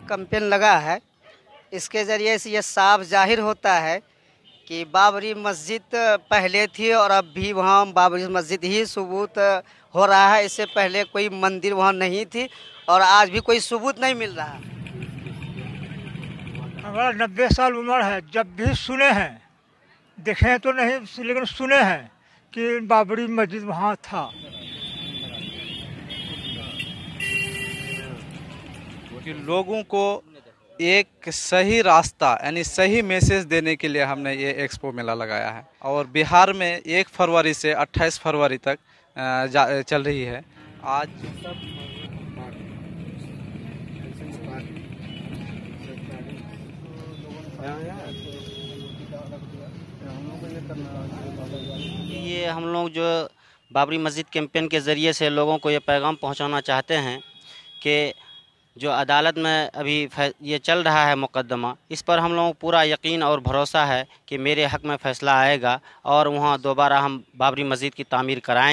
Campaign लगा है। इसके ज़रिए से ये साफ़ ज़ाहिर होता है कि बाबरी मस्जिद पहले थी और अब भी वहाँ बाबरी मस्जिद ही सबूत हो रहा है। इससे पहले कोई मंदिर वहाँ नहीं थी और आज भी कोई सबूत नहीं मिल रहा। हमारा नब्बे साल उम्र है, जब भी सुने हैं, देखे तो नहीं, लेकिन सुने हैं कि बाबरी मस्जिद वहाँ था। कि लोगों को एक सही रास्ता, यानी सही मैसेज देने के लिए हमने ये एक्सपो मेला लगाया है। और बिहार में एक फरवरी से 28 फरवरी तक चल रही है। आज ये हम लोग जो बाबरी मस्जिद कैंपेन के ज़रिए से लोगों को ये पैगाम पहुंचाना चाहते हैं कि जो अदालत में अभी ये चल रहा है मुकदमा इस पर हम लोगों को पूरा यकीन और भरोसा है कि मेरे हक में फ़ैसला आएगा और वहाँ दोबारा हम बाबरी मस्जिद की तामीर कराएँगे